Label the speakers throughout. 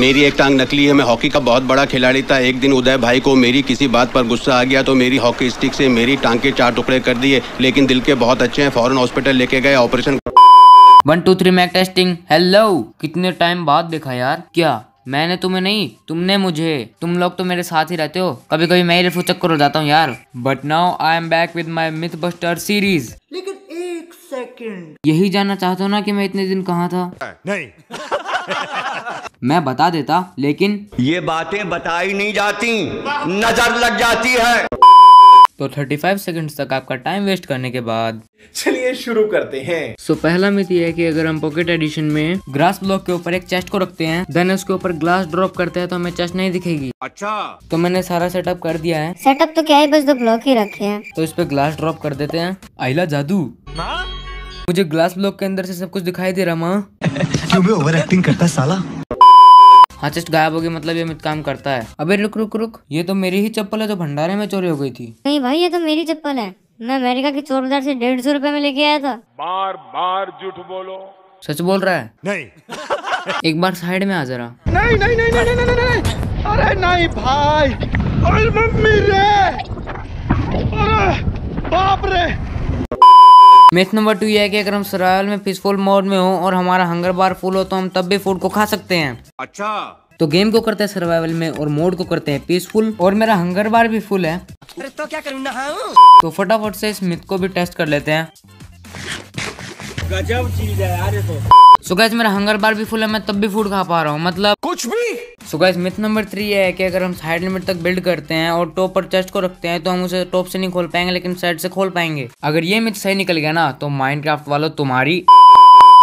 Speaker 1: मेरी एक टांग नकली है मैं हॉकी का बहुत बड़ा खिलाड़ी था। एक दिन उदय भाई को मेरी किसी बात पर गुस्सा आ गया तो मेरी हॉकी स्टिक से मेरी टांग के चार टुकड़े कर दिए लेकिन दिल के बहुत अच्छे हैं। फ़ौरन हॉस्पिटल लेके गए operation
Speaker 2: one two three mic testing hello कितने टाइम बाद देखा यार। क्या? मैंने तुम्हें नहीं तुमने मुझे। तुम लोग तो मेरे साथ ही रहते हो। कभी कभी मैं ही चक्कर हो जाता हूँ यार। But now I am back with my myth buster series लेकिन एक सेकेंड यही जानना चाहते हो ना कि मैं इतने दिन कहाँ था? नहीं। मैं बता देता लेकिन
Speaker 3: ये बातें बताई नहीं जाती नज़र लग जाती है।
Speaker 2: तो 35 सेकंड्स तक आपका टाइम वेस्ट करने के बाद।
Speaker 4: चलिए शुरू करते हैं।
Speaker 2: सो so, पहला मिथ ये है कि अगर हम पॉकेट एडिशन में ग्रास ब्लॉक के ऊपर एक चेस्ट को रखते हैं देन उसके ऊपर ग्लास ड्रॉप करते हैं तो हमें चेस्ट नहीं दिखेगी।
Speaker 3: अच्छा।
Speaker 2: तो मैंने सारा सेटअप कर दिया है।
Speaker 5: सेटअप तो क्या है बस दो ब्लॉक ही रखे हैं।
Speaker 2: तो इस पे ग्लास ड्रॉप कर देते हैं। आइला जादू। मुझे ग्लास ब्लॉक के अंदर से सब कुछ दिखाई दे रहा माँ।
Speaker 6: क्यों भी ओवर एक्टिंग करता है साला?
Speaker 2: हाँ चेस्ट गायब हो गई मतलब ये मित काम करता है। अबे रुक रुक रुक ये तो मेरी ही चप्पल है जो भंडारे में चोरी हो गई थी।
Speaker 5: नहीं भाई ये तो मेरी चप्पल है। मैं अमेरिका के चोर बाज़ार से डेढ़ सौ रूपए में लेके आया था।
Speaker 4: बार बार झूठ बोलो।
Speaker 2: सच बोल रहा है? नहीं। एक बार साइड में आ जरा।
Speaker 4: नहीं नहीं नहीं नहीं नहीं नहीं। अरे नहीं भाई। अरे मम्मी रे। अरे बाप रे।
Speaker 2: मिथ नंबर टू ये है कि अगर हम सर्वाइवल में पीसफुल मोड में हो और हमारा हंगर बार फुल हो तो हम तब भी फ़ूड को खा सकते हैं।
Speaker 3: अच्छा।
Speaker 2: तो गेम को करते हैं सर्वाइवल में और मोड को करते हैं पीसफुल और मेरा हंगर बार भी फुल है।
Speaker 3: अरे तो क्या करूँ ना
Speaker 2: तो फटाफट से इस मिथ को भी टेस्ट कर लेते हैं।
Speaker 3: गजब चीज़ है यार ये तो।
Speaker 2: सो so मेरा हंगर बार भी फुल है मैं तब भी फ़ूड खा पा रहा हूँ मतलब
Speaker 3: कुछ भी?
Speaker 2: So guys myth number three है कि अगर हम साइड लिमिट तक बिल्ड करते हैं और टॉप पर चेस्ट को रखते हैं तो हम उसे टॉप से नहीं खोल पाएँगे लेकिन साइड से खोल पाएँगे। अगर ये मिथ सही निकल गया ना तो माइनक्राफ्ट वालों तुम्हारी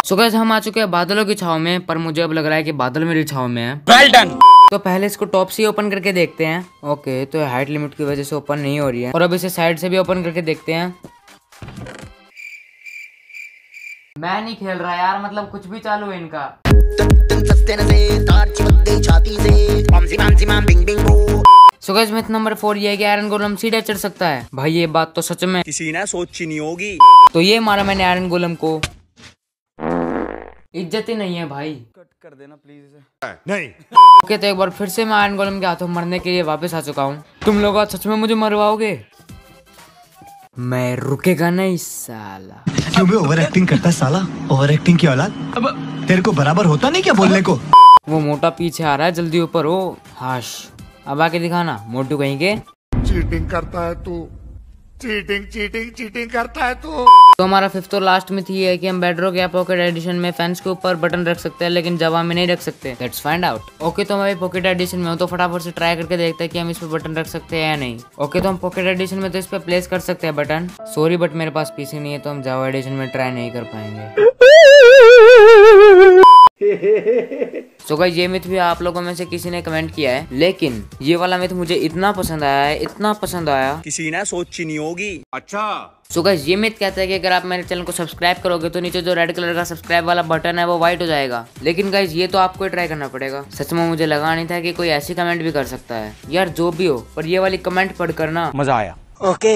Speaker 2: सो गाइस हम आ चुके हैं बादलों की छाव में पर मुझे अब लग रहा है कि बादल मेरी छाव में है।
Speaker 3: वेल डन
Speaker 2: तो पहले इसको टॉप से ओपन करके देखते हैं। ओके तो हाइट लिमिट की वजह से ओपन नहीं हो रही है। और अब इसे साइड से भी ओपन करके देखते हैं। मैं नहीं खेल रहा यार मतलब कुछ भी चालू है इनका। So guys myth number four ये कि आयरन गोलम सीधा चढ़ सकता है। भाई ये बात तो सच में
Speaker 3: किसी ने सोची नहीं होगी।
Speaker 2: तो ये मारा मैंने आयरन गोलम को। इज़्ज़त ही नहीं है भाई।
Speaker 3: कट कर देना प्लीज़
Speaker 4: नहीं।
Speaker 2: ओके तो एक बार फिर से मैं आयरन गोलम के हाथों मरने के लिए वापस आ चुका हूँ। तुम लोग आज सच में मुझे मरवाओगे? मैं रुकेगा नहीं साला।
Speaker 6: क्यों भी ओवर एक्टिंग करता है साला। ओवर एक्टिंग की औलाद। अब तेरे को बराबर होता नहीं क्या बोलने को?
Speaker 2: वो मोटा पीछे आ रहा है जल्दी ऊपर हो। हाश। अब आके दिखाना मोटू कहीं के?
Speaker 4: चीटिंग करता है तू। चीटिंग चीटिंग चीटिंग करता है तू।
Speaker 2: तो हमारा फिफ्थ और लास्ट में थी है कि हम बेडरोक या पॉकेट एडिशन में फैंस के ऊपर बटन रख सकते हैं लेकिन जवा में नहीं रख सकते लेट्स फाइंड आउट ओके तो मैं पॉकेट एडिशन में हूँ तो फटाफट से ट्राई करके देखते हैं कि हम इस पे बटन रख सकते हैं या नहीं. ओके तो हम पॉकेट एडिशन में तो इस पे प्लेस कर सकते हैं बटन सॉरी बट मेरे पास पीसी नहीं है तो हम जावा एडिशन में ट्राई नहीं कर पाएँगे. सो so ये मिथ भी आप लोगों में से किसी ने कमेंट किया है लेकिन ये वाला मिथ मुझे इतना पसंद आया है इतना पसंद आया।
Speaker 3: किसी ने सोची नहीं होगी। अच्छा।
Speaker 2: सो so ये मिथ कहता है कि अगर आप मेरे चैनल को सब्सक्राइब करोगे तो नीचे जो रेड कलर का सब्सक्राइब वाला बटन है वो व्हाइट हो जाएगा। लेकिन गाइज़ ये तो आपको ट्राई करना पड़ेगा। सच में मुझे लगा नहीं था कि कोई ऐसी कमेंट भी कर सकता है। यार जो भी हो पर ये वाली कमेंट पढ़कर ना
Speaker 3: मज़ा आया।
Speaker 2: ओके।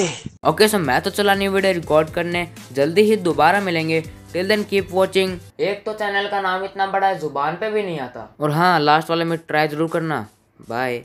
Speaker 2: ओके सो मैं तो चला नहीं वीडियो रिकॉर्ड करने। जल्दी ही दोबारा मिलेंगे। टिल देन कीप वॉचिंग एक तो चैनल का नाम इतना बड़ा है ज़ुबान पे भी नहीं आता। और हाँ लास्ट वाले में ट्राई ज़रूर करना। बाय